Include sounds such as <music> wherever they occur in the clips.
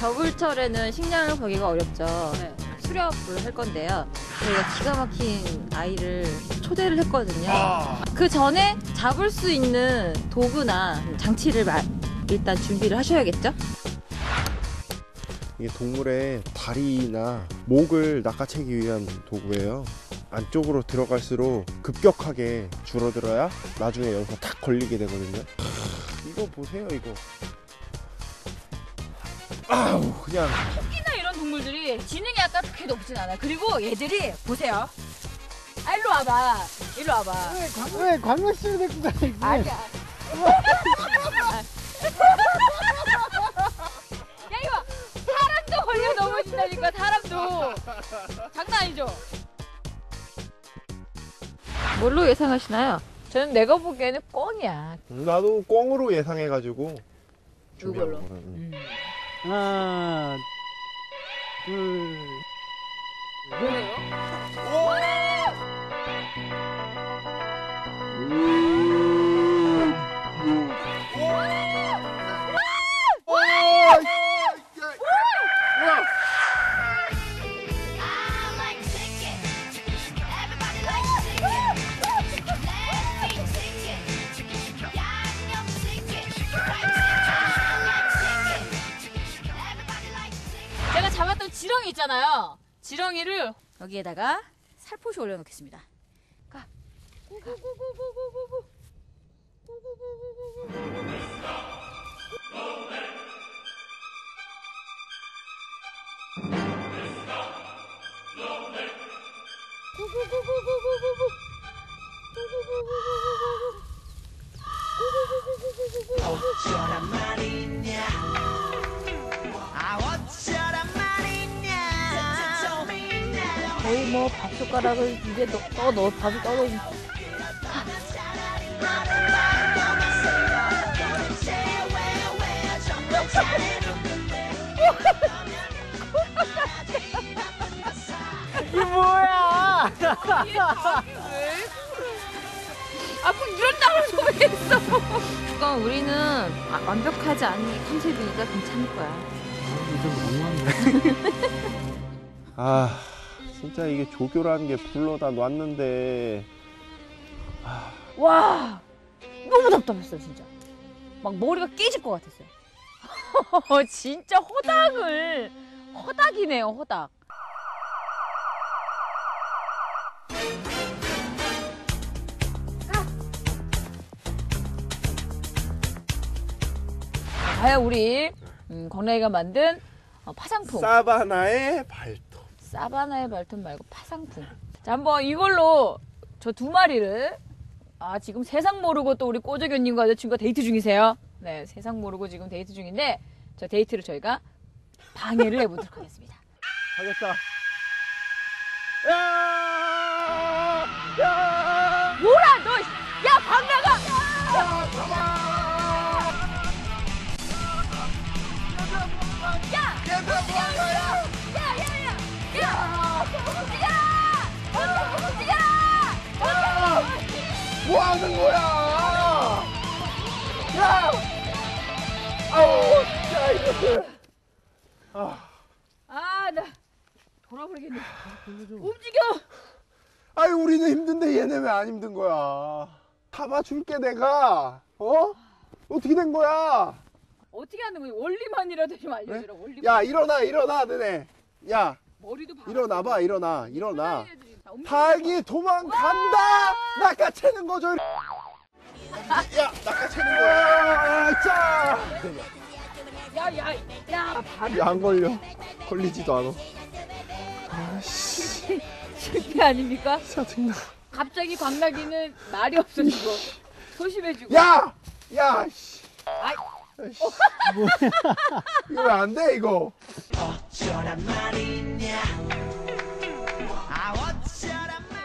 겨울철에는 식량을 구하기가 어렵죠. 네. 수렵을 할 건데요. 저희가 기가 막힌 아이를 초대를 했거든요. 아, 그 전에 잡을 수 있는 도구나 장치를 마- 일단 준비를 하셔야겠죠? 이게 동물의 다리나 목을 낚아채기 위한 도구예요. 안쪽으로 들어갈수록 급격하게 줄어들어야 나중에 여기서 탁 걸리게 되거든요. 이거 보세요, 이거. 아우, 그냥 특히나 이런 동물들이 지능이 아까 그렇게 높진 않아. 그리고 얘들이 보세요. 아, 일로 와봐. 일로 와봐. 왜 광명 씨를 데리고 가? 이거? 아니야. <laughs> 야 이거 사람도 걸려 넘어진다니까 사람도 장난 아니죠? 뭘로 예상하시나요? 저는 내가 보기에는 뻥이야. 나도 꽝으로 예상해가지고? 준비한 거거든. 하나, 둘, 뭐예요? 있잖아요. 지렁이를 여기에다가 살포시 올려놓겠습니다. 가. 고고고고고고 뭐 밥숟가락을 입에 넣, 떠 넣어 밥을 떠 넣어. <laughs> 이게 뭐야? 아꼭 이런다고 소리했어. 그건 우리는 아- 완벽하지 않은 게 컨셉이니까 괜찮을 거야. 좀 너무한데. <laughs> 아, 진짜 이게 조교라는 게 불러다 놨는데 와 너무 답답했어 진짜. 막 머리가 깨질 것 같았어요. <laughs> 진짜 호닥을 호닥이네요 호닥. 과연 우리 음, 건라이가 만든 어, 파상풍 사바나의 발톱. 사바나의 발톱 말고 파상풍. 자, 한번 이걸로 저 두 마리를 아 지금 세상 모르고 또 우리 꼬저교님과 여자친구가 데이트 중이세요. 네, 세상 모르고 지금 데이트 중인데 저 데이트를 저희가 방해를 해보도록 하겠습니다. 하겠다. 야! 하는 거야? 야! 아우, 야, 이것들. 아나 돌아버리겠네. 움직여. 아이, 우리는 힘든데 얘네 왜 안 힘든 거야? 잡아줄게, 내가. 어? 어떻게 된 거야? 어떻게 하는 거지? 원리만이라도 좀 알려주라. 원리. 야, 일어나, 일어나, 너네. 야, 머리도 봐. 일어나봐, 일어나, 일어나. 닭이 도망간다! 낚아채는 거죠. 야, 낚아채는 거야. 자! 야, 야, 야, 바로 야, 안 걸려. 걸리지도 않아. 아씨, 실패 아닙니까? 짜증나. 갑자기 광나기는 말이 없어지고 소심해지고. 야! 야, 씨. 아이. 이거 왜 안 돼, 이거?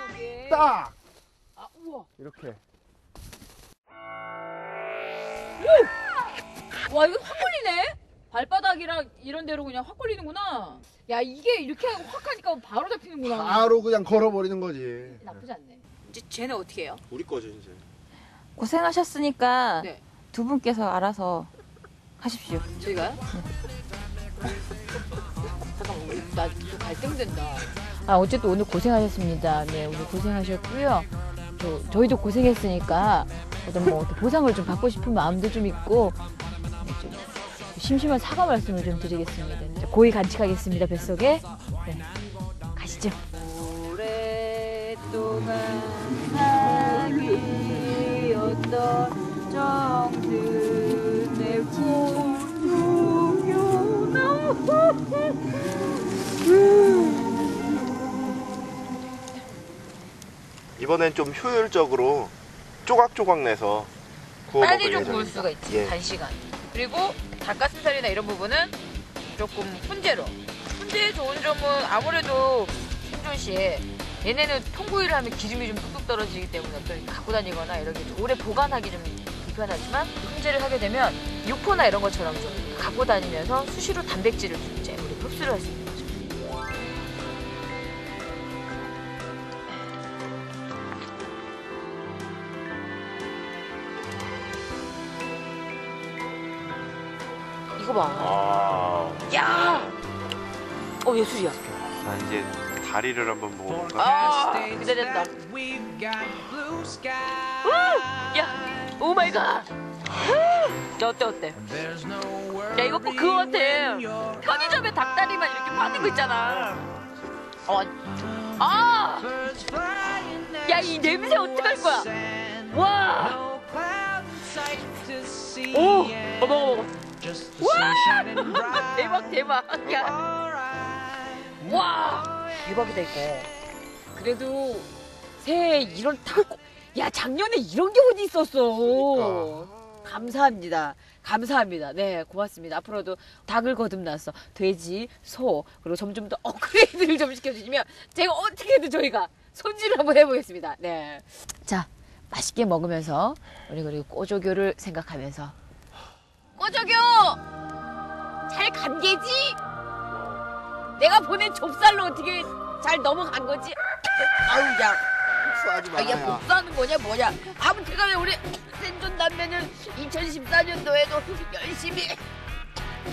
여기. 딱! 아, 우와. 이렇게. 와, 이거 확 걸리네? 발바닥이랑 이런 데로 그냥 확 걸리는구나. 야, 이게 이렇게 확 하니까 바로 잡히는구나. 바로 그냥 걸어버리는 거지. 나쁘지 않네. 이제 쟤네 어떻게 해요? 우리 거죠, 이제. 고생하셨으니까 네. 두 분께서 알아서 하십시오. 저희가요? <laughs> 잠깐만, 나또 갈등된다. 아, 어쨌든 오늘 고생하셨습니다. 네, 오늘 고생하셨고요. 저, 저희도 고생했으니까 어떤 뭐 어떤 보상을 좀 받고 싶은 마음도 좀 있고 좀 심심한 사과 말씀을 좀 드리겠습니다. 자, 고이 간직하겠습니다, 뱃속에. 네, 가시죠. 오랫동안 사귀었던 정든 이번엔 좀 효율적으로 조각조각 내서 구워 빨리 먹을 좀 구울 예정입니다. 수가 있지 예. 단시간 그리고 닭가슴살이나 이런 부분은 조금 훈제로 훈제의 좋은 점은 아무래도 생존 씨 얘네는 통구이를 하면 기름이 좀 뚝뚝 떨어지기 때문에 어떤 갖고 다니거나 이렇게 좀 오래 보관하기 좀 불편하지만 훈제를 하게 되면 육포나 이런 것처럼 좀 갖고 다니면서 수시로 단백질을 좀 이제 우리 흡수를 할 수 있는 이거 봐. 아, 야! 어, 예술이야. 자 이제 다리를 한번 먹어볼까? 아, 기대된다. 야, oh my god. 야, 어때, 어때? 야, 이거 꼭 그거 같아. 편의점에 닭다리만 이렇게 파는 거 있잖아. 어, 아! 야, 이 냄새 어떡할 거야? 와! 오! 어, 먹어, 먹어. 와! <laughs> 대박, 대박. 야. 와! 대박이다, 이거. 그래도 새해 이런 닭, 야, 작년에 이런 게 어디 있었어. 그러니까. 감사합니다. 감사합니다. 네, 고맙습니다. 앞으로도 닭을 거듭나서 돼지, 소, 그리고 점점 더 업그레이드를 좀 시켜주시면 제가 어떻게든 저희가 손질을 한번 해보겠습니다. 네. 자, 맛있게 먹으면서 우리 그리고 꼬조교를 생각하면서 꼬조교! 잘간 게지? 내가 보낸 좁쌀로 어떻게 잘 넘어간 거지? 아우, 야. 하지 아, 야, 복수하는 거냐, 뭐냐. 아무튼 간에 우리 생존 남매는 2014년도에도 열심히.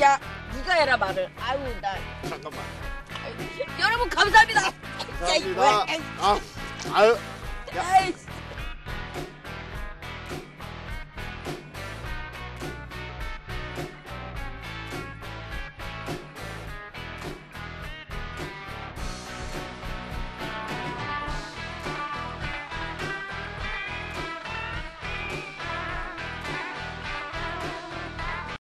야, 네가 해라, 말을. 아유, 나. 잠깐만. 아유, 여러분, 감사합니다. 야, 이 뭐야. 아, 아유. 아이,